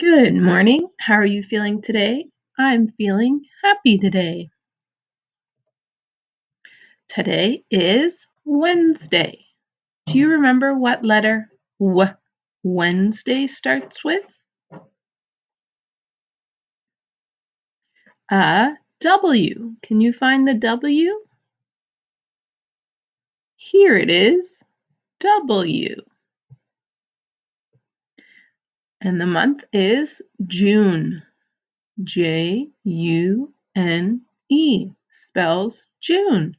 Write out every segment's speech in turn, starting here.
Good morning. How are you feeling today? I'm feeling happy today. Today is Wednesday. Do you remember what letter W Wednesday starts with? A W. Can you find the W? Here it is. W. And the month is June. J U N E spells June.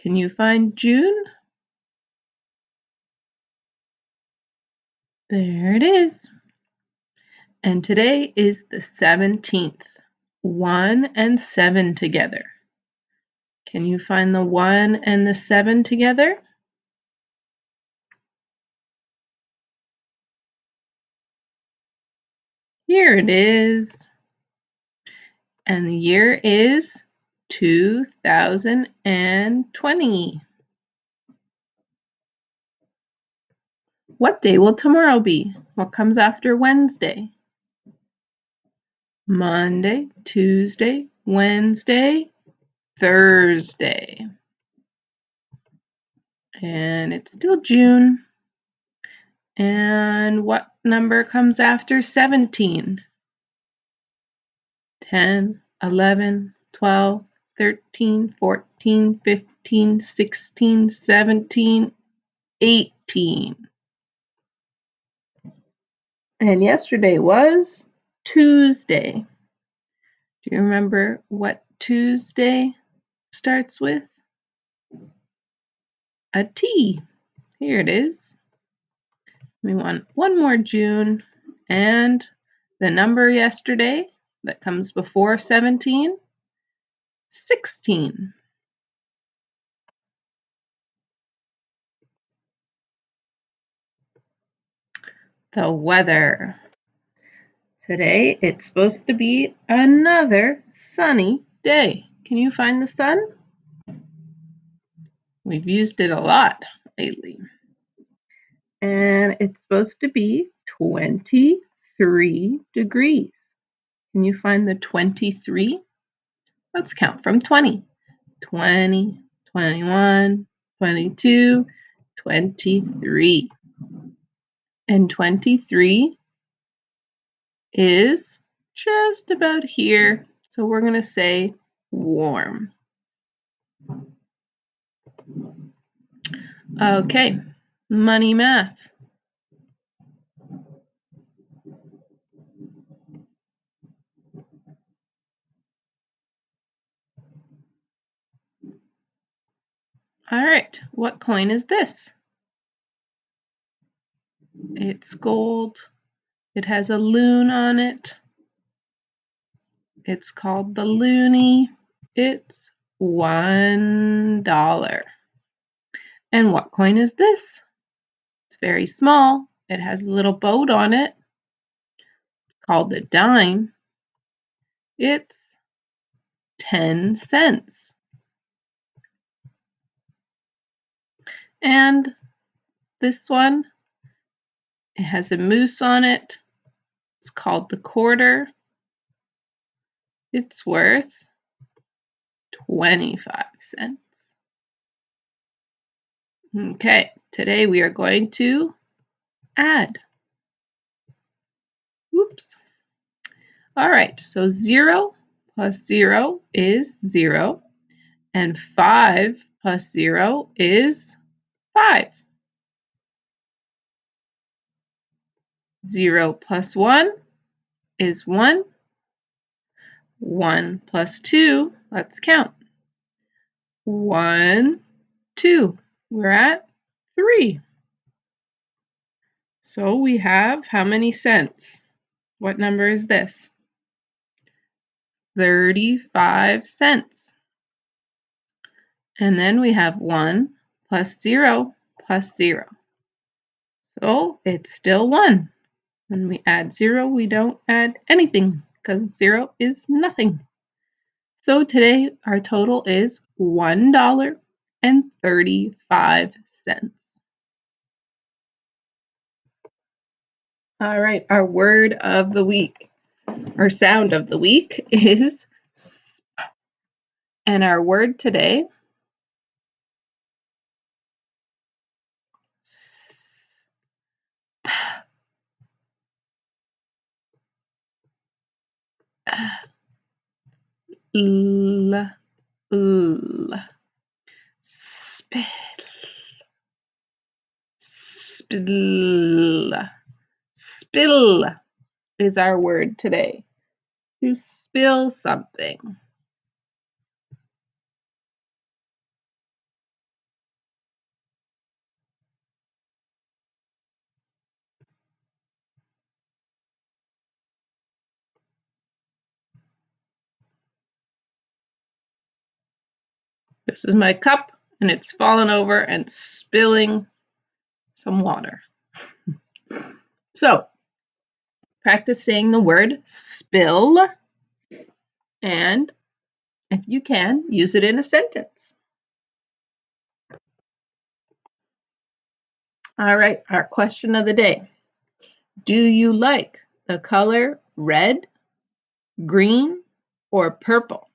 Can you find June? There it is. And today is the 17th. 1 and 7 together. Can you find the 1 and the 7 together? Here it is. And the year is 2020. What day will tomorrow be? What comes after Wednesday? Monday, Tuesday, Wednesday, Thursday. And it's still June. And what number comes after 17? 10, 11, 12, 13, 14, 15, 16, 17, 18. And yesterday was Tuesday. Do you remember what Tuesday starts with? A T. Here it is. We want one more June and the number yesterday that comes before 17, 16. The weather. Today it's supposed to be another sunny day. Can you find the sun? We've used it a lot lately. And it's supposed to be 23 degrees. Can you find the 23? Let's count from 20. 20, 21, 22, 23. And 23 is just about here. So we're going to say warm. Okay, money math. All right, what coin is this? It's gold. It has a loon on it. It's called the loonie. It's one dollar. And what coin is this? Very small. It has a little boat on it. It's called the dime. It's 10 cents. And this one, it has a moose on it. It's called the quarter. It's worth 25 cents. Okay, today we are going to add. Oops. All right, so 0 plus 0 is 0, and 5 plus 0 is 5. 0 plus 1 is 1. 1 plus 2, let's count. 1, 2. We're at 3. So we have how many cents? What number is this? 35 cents. And then we have 1 plus 0 plus 0. So it's still 1. When we add 0, we don't add anything because 0 is nothing. So today our total is $1.35. All right, our word of the week, or sound of the week is sp. And our word today l l spill spill spill is our word today. To spill something. This is my cup and it's fallen over and spilling some water so practice saying the word spill and if you can use it in a sentence All right, our question of the day. Do you like the color red, green, or purple?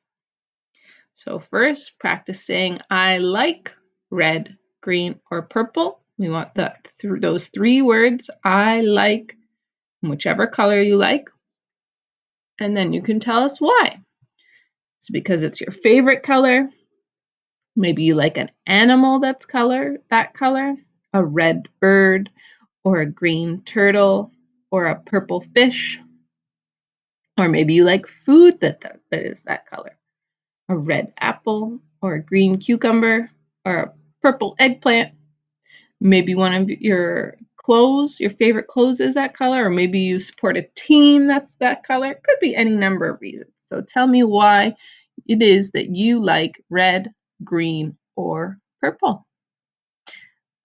So first, practice saying I like red, green, or purple. We want those three words, I like, whichever color you like. And then you can tell us why. It's because it's your favorite color. Maybe you like an animal that's color, that color a red bird, or a green turtle, or a purple fish. Or maybe you like food that, that, that is that color. A red apple, or a green cucumber, or a purple eggplant. Maybe one of your clothes, your favorite clothes is that color, or maybe you support a team that's that color. It could be any number of reasons. So tell me why it is that you like red, green, or purple.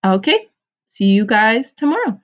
Okay, see you guys tomorrow.